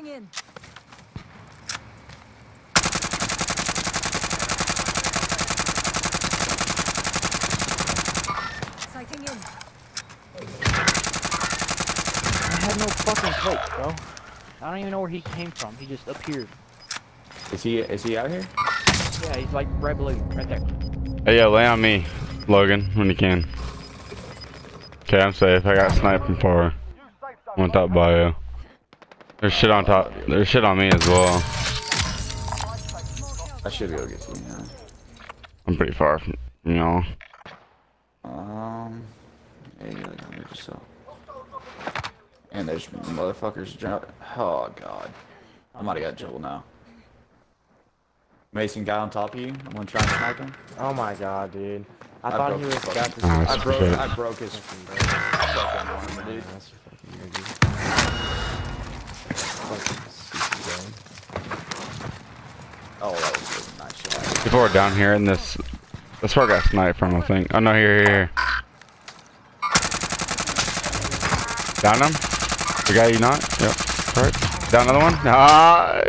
Sighting in. Sighting in. I had no fucking coach, bro. I don't even know where he came from. He just appeared. Is he is he out here? Yeah, he's like right below you, right there. Hey, yeah, lay on me, Logan, when you can. Okay, I'm safe. I got sniped from far. On top bio. There's shit on top. There's shit on me as well. I should be able to get to you now. I'm pretty far from y'all. Um, yeah, like 100 or so. And there's motherfuckers jump. Oh god, I might have got trouble now. Mason guy on top of you. I'm gonna try and snipe him. Oh my god, dude. I, I thought he was fucking- got this. Oh, I that's broke. shit. I broke his fucking armor, dude. That's fucking Oh, that was a nice shot. People are down here in this. That's where I got sniped from, I think. Oh no, here, here, here. Down him? The guy you not? Yep. Alright. Down another one? Ah!